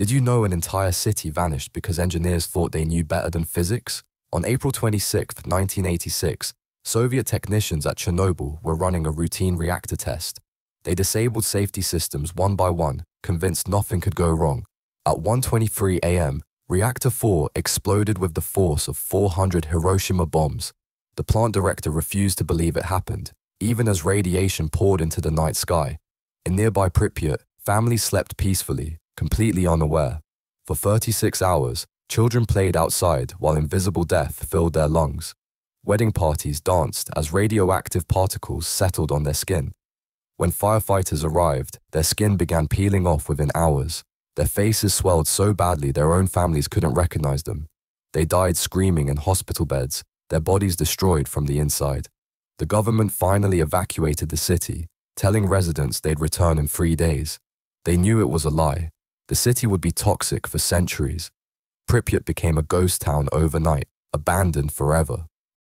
Did you know an entire city vanished because engineers thought they knew better than physics? On April 26, 1986, Soviet technicians at Chernobyl were running a routine reactor test. They disabled safety systems one by one, convinced nothing could go wrong. At 1.23 a.m., Reactor 4 exploded with the force of 400 Hiroshima bombs. The plant director refused to believe it happened, even as radiation poured into the night sky. In nearby Pripyat, families slept peacefully, completely unaware. For 36 hours, children played outside while invisible death filled their lungs. Wedding parties danced as radioactive particles settled on their skin. When firefighters arrived, their skin began peeling off within hours. Their faces swelled so badly their own families couldn't recognize them. They died screaming in hospital beds, their bodies destroyed from the inside. The government finally evacuated the city, telling residents they'd return in three days. They knew it was a lie. The city would be toxic for centuries. Pripyat became a ghost town overnight, abandoned forever.